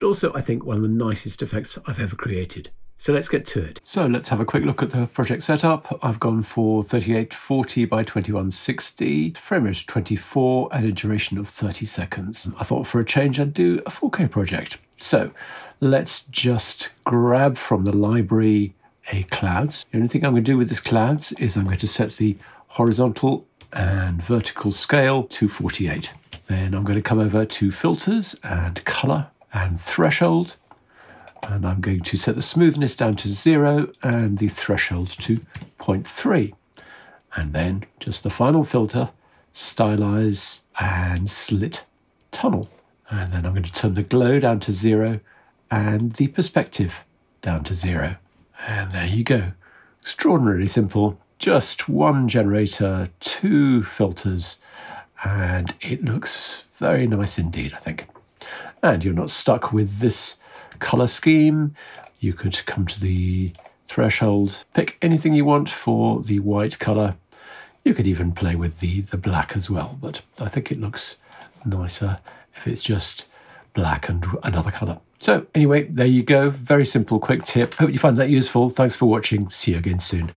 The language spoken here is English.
but also I think one of the nicest effects I've ever created. So let's get to it. So let's have a quick look at the project setup. I've gone for 3840 by 2160, frame rate 24 and a duration of 30 seconds. I thought for a change I'd do a 4K project. So let's just grab from the library a clouds. The only thing I'm going to do with this clouds is I'm going to set the horizontal and vertical scale to 48. Then I'm going to come over to filters and color and threshold and I'm going to set the smoothness down to zero and the threshold to 0.3. And then just the final filter, stylize and slit tunnel. And then I'm going to turn the glow down to zero and the perspective down to zero. And there you go. Extraordinarily simple. Just one generator, two filters, and it looks very nice indeed, I think. And you're not stuck with this color scheme. You could come to the threshold, pick anything you want for the white color. You could even play with the, the black as well, but I think it looks nicer if it's just black and another color. So anyway, there you go. Very simple, quick tip. Hope you find that useful. Thanks for watching. See you again soon.